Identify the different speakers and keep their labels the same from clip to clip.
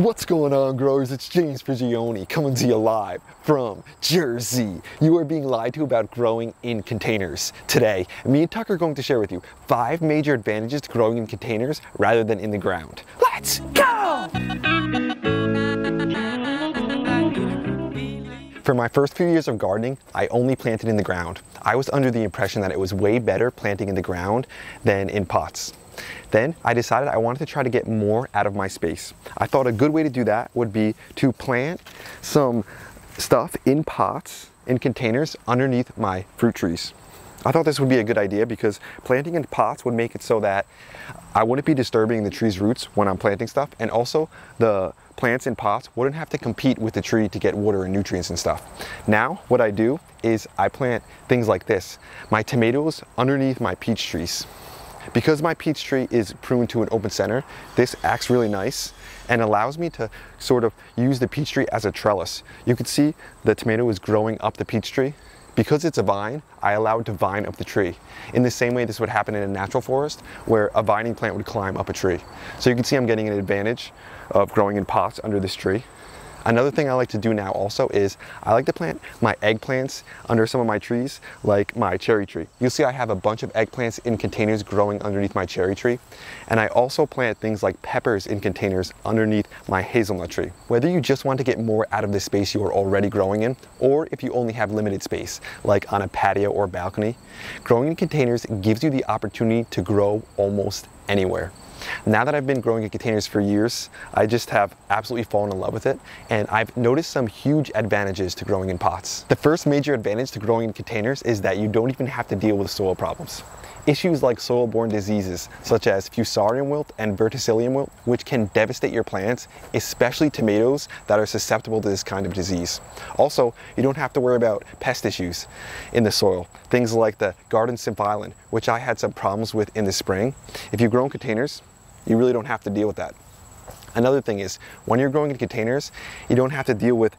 Speaker 1: What's going on growers? It's James Prigioni coming to you live from Jersey. You are being lied to about growing in containers. Today, me and Tucker are going to share with you five major advantages to growing in containers rather than in the ground. Let's go! For my first few years of gardening, I only planted in the ground. I was under the impression that it was way better planting in the ground than in pots. Then I decided I wanted to try to get more out of my space. I thought a good way to do that would be to plant some stuff in pots, in containers underneath my fruit trees. I thought this would be a good idea because planting in pots would make it so that I wouldn't be disturbing the tree's roots when I'm planting stuff and also the plants in pots wouldn't have to compete with the tree to get water and nutrients and stuff. Now what I do is I plant things like this. My tomatoes underneath my peach trees. Because my peach tree is pruned to an open center, this acts really nice and allows me to sort of use the peach tree as a trellis. You can see the tomato is growing up the peach tree. Because it's a vine, I allow it to vine up the tree. In the same way this would happen in a natural forest where a vining plant would climb up a tree. So you can see I'm getting an advantage of growing in pots under this tree. Another thing I like to do now also is I like to plant my eggplants under some of my trees, like my cherry tree. You'll see I have a bunch of eggplants in containers growing underneath my cherry tree. And I also plant things like peppers in containers underneath my hazelnut tree. Whether you just want to get more out of the space you are already growing in, or if you only have limited space, like on a patio or balcony, growing in containers gives you the opportunity to grow almost anywhere. Now that I've been growing in containers for years, I just have absolutely fallen in love with it and I've noticed some huge advantages to growing in pots. The first major advantage to growing in containers is that you don't even have to deal with soil problems. Issues like soil-borne diseases such as fusarium wilt and verticillium wilt, which can devastate your plants, especially tomatoes that are susceptible to this kind of disease. Also, you don't have to worry about pest issues in the soil. Things like the garden symphylan, which I had some problems with in the spring. If you grow in containers, you really don't have to deal with that. Another thing is when you're growing in containers, you don't have to deal with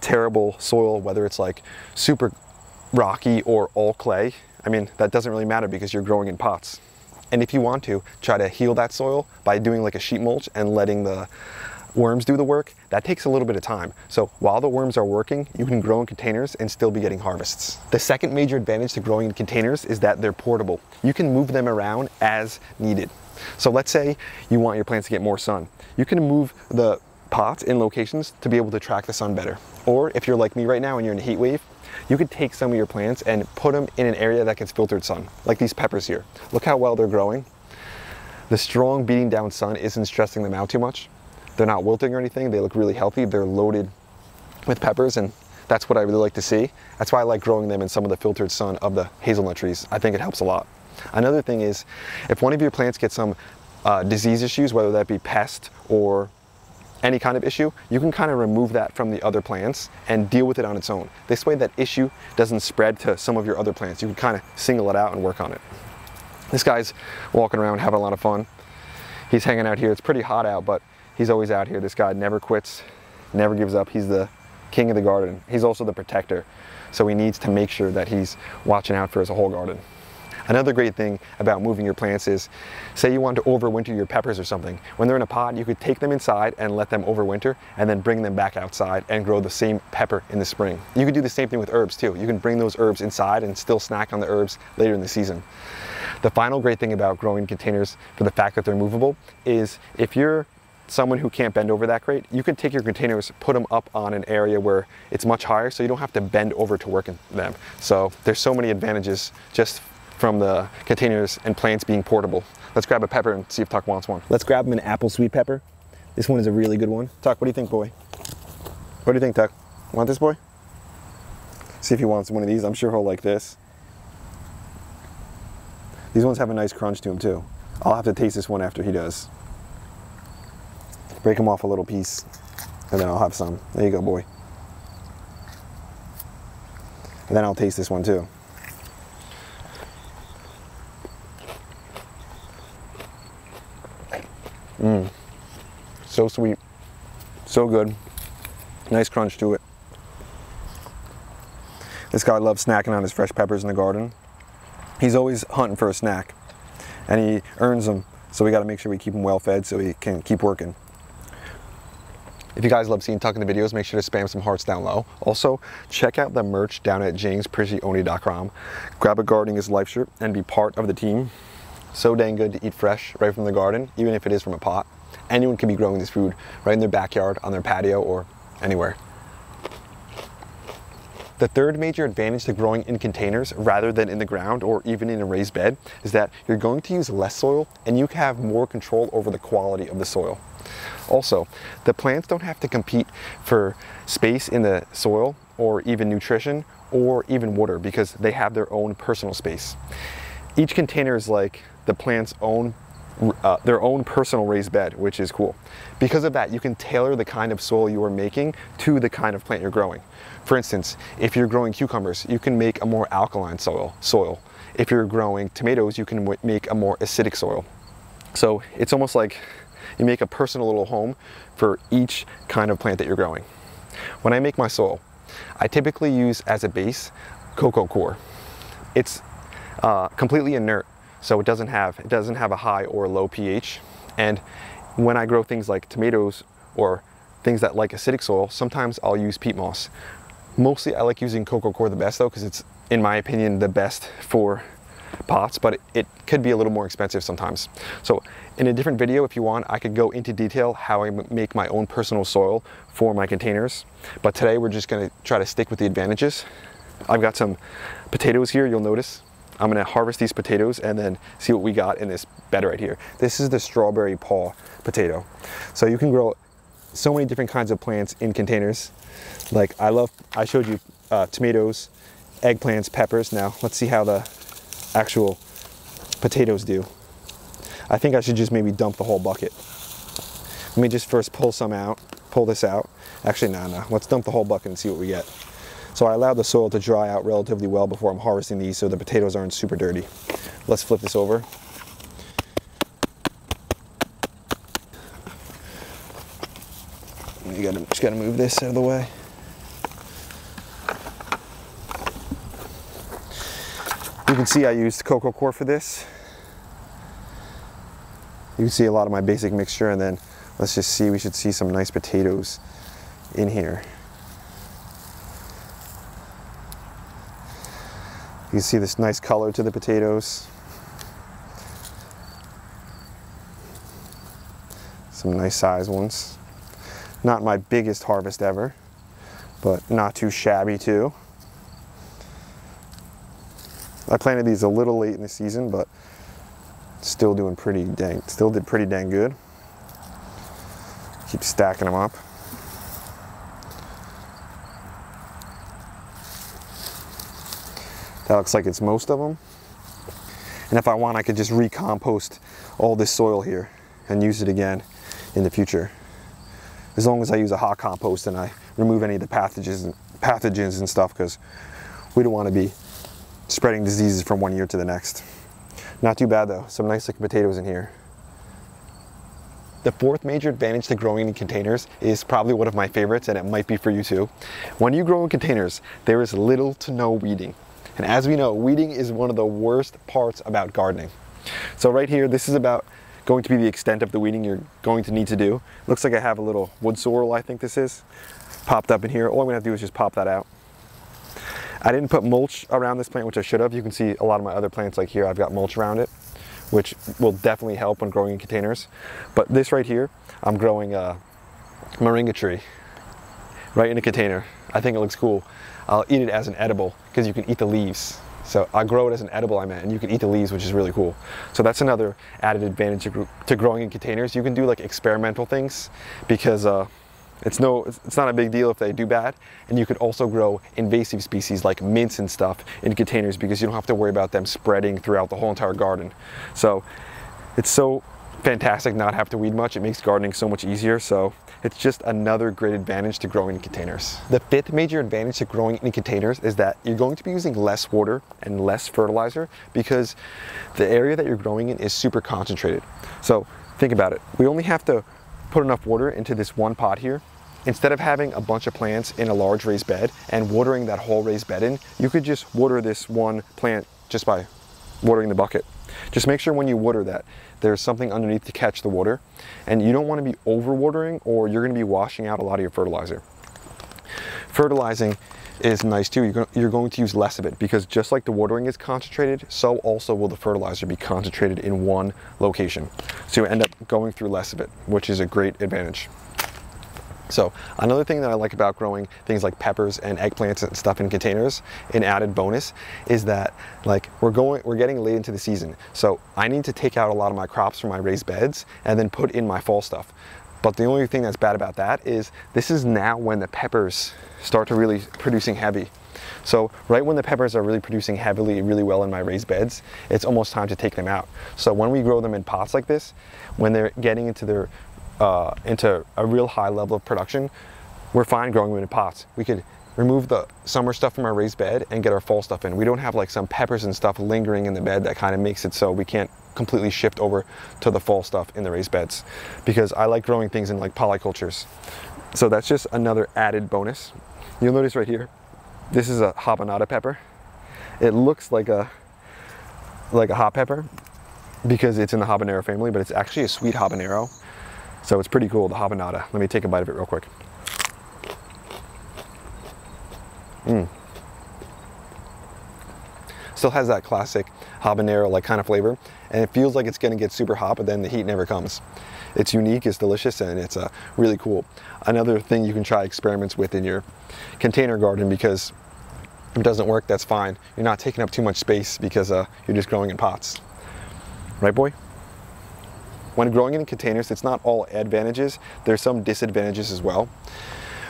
Speaker 1: terrible soil, whether it's like super rocky or all clay. I mean, that doesn't really matter because you're growing in pots. And if you want to, try to heal that soil by doing like a sheet mulch and letting the worms do the work, that takes a little bit of time. So while the worms are working, you can grow in containers and still be getting harvests. The second major advantage to growing in containers is that they're portable. You can move them around as needed. So let's say you want your plants to get more sun. You can move the pots in locations to be able to track the sun better. Or if you're like me right now and you're in a heat wave, you could take some of your plants and put them in an area that gets filtered sun, like these peppers here. Look how well they're growing. The strong beating down sun isn't stressing them out too much. They're not wilting or anything. They look really healthy. They're loaded with peppers and that's what I really like to see. That's why I like growing them in some of the filtered sun of the hazelnut trees. I think it helps a lot. Another thing is, if one of your plants gets some uh, disease issues, whether that be pest or any kind of issue, you can kind of remove that from the other plants and deal with it on its own. This way that issue doesn't spread to some of your other plants. You can kind of single it out and work on it. This guy's walking around having a lot of fun. He's hanging out here. It's pretty hot out, but he's always out here. This guy never quits, never gives up. He's the king of the garden. He's also the protector. So he needs to make sure that he's watching out for his whole garden. Another great thing about moving your plants is, say you want to overwinter your peppers or something. When they're in a pot, you could take them inside and let them overwinter and then bring them back outside and grow the same pepper in the spring. You could do the same thing with herbs too. You can bring those herbs inside and still snack on the herbs later in the season. The final great thing about growing containers for the fact that they're movable is if you're someone who can't bend over that great, you can take your containers, put them up on an area where it's much higher so you don't have to bend over to work in them. So there's so many advantages just from the containers and plants being portable. Let's grab a pepper and see if Tuck wants one. Let's grab him an apple sweet pepper. This one is a really good one. Tuck, what do you think, boy? What do you think, Tuck? Want this, boy? See if he wants one of these. I'm sure he'll like this. These ones have a nice crunch to them, too. I'll have to taste this one after he does. Break him off a little piece, and then I'll have some. There you go, boy. And then I'll taste this one, too. So sweet. So good. Nice crunch to it. This guy loves snacking on his fresh peppers in the garden. He's always hunting for a snack and he earns them. So we got to make sure we keep him well fed so he can keep working. If you guys love seeing Tuck in the videos, make sure to spam some hearts down low. Also, check out the merch down at jamesprigioni.com. Grab a Gardening is Life shirt and be part of the team. So dang good to eat fresh right from the garden, even if it is from a pot. Anyone can be growing this food right in their backyard, on their patio, or anywhere. The third major advantage to growing in containers rather than in the ground or even in a raised bed is that you're going to use less soil and you have more control over the quality of the soil. Also, the plants don't have to compete for space in the soil or even nutrition or even water because they have their own personal space. Each container is like the plant's own uh, their own personal raised bed, which is cool. Because of that, you can tailor the kind of soil you are making to the kind of plant you're growing. For instance, if you're growing cucumbers, you can make a more alkaline soil. soil. If you're growing tomatoes, you can make a more acidic soil. So it's almost like you make a personal little home for each kind of plant that you're growing. When I make my soil, I typically use as a base coco coir. It's uh, completely inert, so it doesn't have it doesn't have a high or low pH. And when I grow things like tomatoes or things that like acidic soil, sometimes I'll use peat moss. Mostly I like using coco coir the best though, because it's, in my opinion, the best for pots, but it, it could be a little more expensive sometimes. So in a different video, if you want, I could go into detail how I make my own personal soil for my containers. But today we're just gonna try to stick with the advantages. I've got some potatoes here, you'll notice. I'm gonna harvest these potatoes and then see what we got in this bed right here. This is the strawberry paw potato. So you can grow so many different kinds of plants in containers. Like I love, I showed you uh, tomatoes, eggplants, peppers. Now let's see how the actual potatoes do. I think I should just maybe dump the whole bucket. Let me just first pull some out, pull this out. Actually, no, no, let's dump the whole bucket and see what we get. So I allowed the soil to dry out relatively well before I'm harvesting these so the potatoes aren't super dirty. Let's flip this over. You gotta, just gotta move this out of the way. You can see I used coco coir for this. You can see a lot of my basic mixture and then let's just see, we should see some nice potatoes in here. You can see this nice color to the potatoes. Some nice size ones. Not my biggest harvest ever, but not too shabby too. I planted these a little late in the season, but still doing pretty dang, still did pretty dang good. Keep stacking them up. That looks like it's most of them. And if I want, I could just recompost all this soil here and use it again in the future as long as I use a hot compost and I remove any of the pathogens and pathogens and stuff because we don't want to be spreading diseases from one year to the next. Not too bad though, some nice looking potatoes in here. The fourth major advantage to growing in containers is probably one of my favorites and it might be for you too. When you grow in containers, there is little to no weeding. And as we know, weeding is one of the worst parts about gardening. So right here, this is about going to be the extent of the weeding you're going to need to do. Looks like I have a little wood sorrel, I think this is, popped up in here. All I'm gonna have to do is just pop that out. I didn't put mulch around this plant, which I should have. You can see a lot of my other plants like here, I've got mulch around it, which will definitely help when growing in containers. But this right here, I'm growing a moringa tree right in a container. I think it looks cool. I'll eat it as an edible because you can eat the leaves. So I grow it as an edible, I meant, and you can eat the leaves, which is really cool. So that's another added advantage to, growing in containers. You can do like experimental things because uh, it's no, it's not a big deal if they do bad. And you could also grow invasive species like mints and stuff in containers because you don't have to worry about them spreading throughout the whole entire garden. So it's so fantastic not have to weed much. It makes gardening so much easier. So it's just another great advantage to growing in containers. The fifth major advantage to growing in containers is that you're going to be using less water and less fertilizer because the area that you're growing in is super concentrated. So think about it. We only have to put enough water into this one pot here instead of having a bunch of plants in a large raised bed and watering that whole raised bed in, you could just water this one plant just by watering the bucket. Just make sure when you water that there's something underneath to catch the water and you don't want to be over watering or you're going to be washing out a lot of your fertilizer. Fertilizing is nice too. You're, going to use less of it because just like the watering is concentrated, so also will the fertilizer be concentrated in one location. So you end up going through less of it, which is a great advantage. So another thing that I like about growing things like peppers and eggplants and stuff in containers, an added bonus, is that like we're going, we're getting late into the season. So I need to take out a lot of my crops from my raised beds and then put in my fall stuff. But the only thing that's bad about that is this is now when the peppers start to really producing heavy. So right when the peppers are really producing heavily, really well in my raised beds, it's almost time to take them out. So when we grow them in pots like this, when they're getting into their uh, into a real high level of production, we're fine growing them in pots. We could remove the summer stuff from our raised bed and get our fall stuff in. We don't have like some peppers and stuff lingering in the bed that kind of makes it so we can't completely shift over to the fall stuff in the raised beds because I like growing things in like polycultures. So that's just another added bonus. You'll notice right here, this is a habanada pepper. It looks like a like a hot pepper because it's in the habanero family, but it's actually a sweet habanero. So it's pretty cool, the habanada. Let me take a bite of it real quick. Mmm. Still has that classic habanero like kind of flavor and it feels like it's gonna get super hot but then the heat never comes. It's unique, it's delicious, and it's uh, really cool. Another thing you can try experiments with in your container garden because if it doesn't work, that's fine. You're not taking up too much space because uh, you're just growing in pots. Right, boy? When growing in containers, it's not all advantages. There's some disadvantages as well.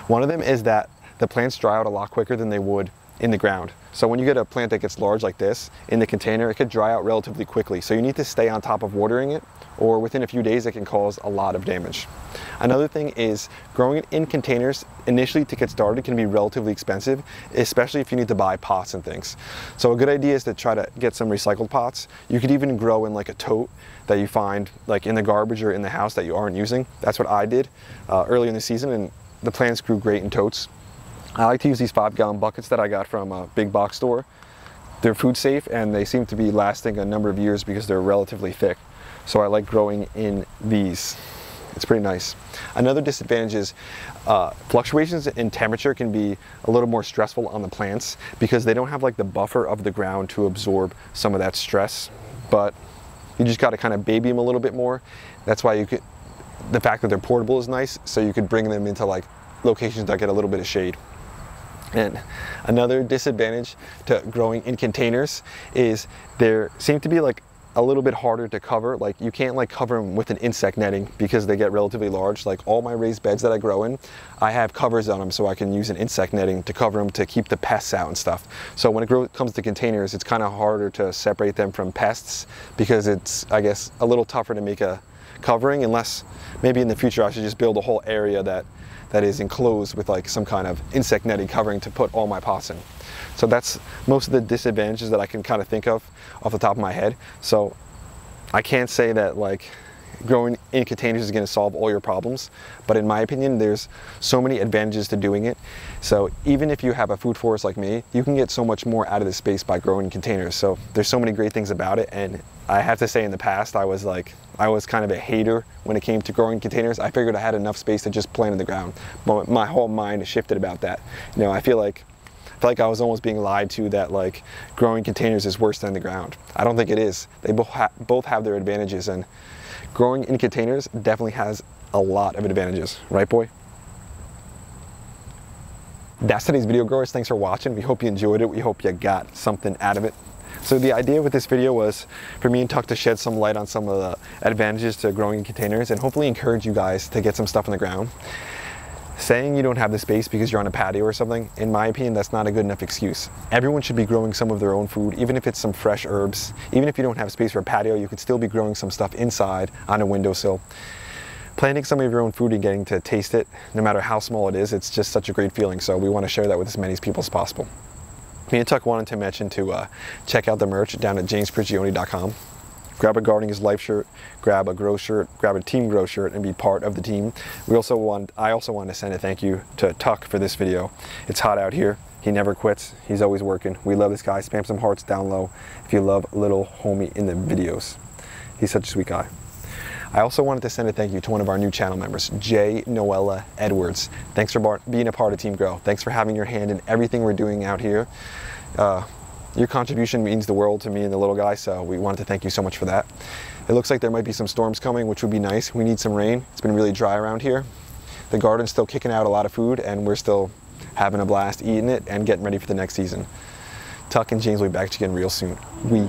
Speaker 1: One of them is that the plants dry out a lot quicker than they would in the ground. So when you get a plant that gets large like this in the container, it could dry out relatively quickly. So you need to stay on top of watering it or within a few days it can cause a lot of damage. Another thing is growing it in containers initially to get started can be relatively expensive, especially if you need to buy pots and things. So a good idea is to try to get some recycled pots. You could even grow in like a tote that you find like in the garbage or in the house that you aren't using. That's what I did uh, early in the season and the plants grew great in totes. I like to use these five gallon buckets that I got from a big box store. They're food safe and they seem to be lasting a number of years because they're relatively thick. So I like growing in these. It's pretty nice. Another disadvantage is uh, fluctuations in temperature can be a little more stressful on the plants because they don't have like the buffer of the ground to absorb some of that stress. But you just got to kind of baby them a little bit more. That's why you could, the fact that they're portable is nice. So you could bring them into like locations that get a little bit of shade. And another disadvantage to growing in containers is there seem to be like a little bit harder to cover. Like you can't like cover them with an insect netting because they get relatively large. Like all my raised beds that I grow in, I have covers on them so I can use an insect netting to cover them to keep the pests out and stuff. So when it comes to containers, it's kind of harder to separate them from pests because it's, I guess, a little tougher to make a covering unless maybe in the future I should just build a whole area that that is enclosed with like some kind of insect netting covering to put all my pots in. So that's most of the disadvantages that I can kind of think of off the top of my head. So I can't say that like growing in containers is going to solve all your problems, but in my opinion, there's so many advantages to doing it. So even if you have a food forest like me, you can get so much more out of the space by growing in containers. So there's so many great things about it. And I have to say in the past, I was like, I was kind of a hater when it came to growing containers. I figured I had enough space to just plant in the ground. But my whole mind shifted about that. You know, I feel like like I was almost being lied to that like growing containers is worse than the ground. I don't think it is. They both, ha both have their advantages and growing in containers definitely has a lot of advantages, right boy? That's today's video growers. Thanks for watching. We hope you enjoyed it. We hope you got something out of it. So the idea with this video was for me and Tuck to shed some light on some of the advantages to growing in containers and hopefully encourage you guys to get some stuff in the ground. Saying you don't have the space because you're on a patio or something, in my opinion, that's not a good enough excuse. Everyone should be growing some of their own food, even if it's some fresh herbs. Even if you don't have space for a patio, you could still be growing some stuff inside on a windowsill. Planting some of your own food and getting to taste it, no matter how small it is, it's just such a great feeling. So we want to share that with as many people as possible. Me and Tuck wanted to mention to uh, check out the merch down at jamesprigioni.com. grab a Gardening Life shirt, grab a Grow shirt, grab a Team Grow shirt, and be part of the team. We also want, I also want to send a thank you to Tuck for this video. It's hot out here. He never quits. He's always working. We love this guy. Spam some hearts down low if you love little homie in the videos. He's such a sweet guy. I also wanted to send a thank you to one of our new channel members, Jay Noella Edwards. Thanks for being a part of Team Grow. Thanks for having your hand in everything we're doing out here. Uh, your contribution means the world to me and the little guy, so we wanted to thank you so much for that. It looks like there might be some storms coming, which would be nice. We need some rain. It's been really dry around here. The garden's still kicking out a lot of food, and we're still having a blast eating it and getting ready for the next season. Tuck and James will be back again real soon. We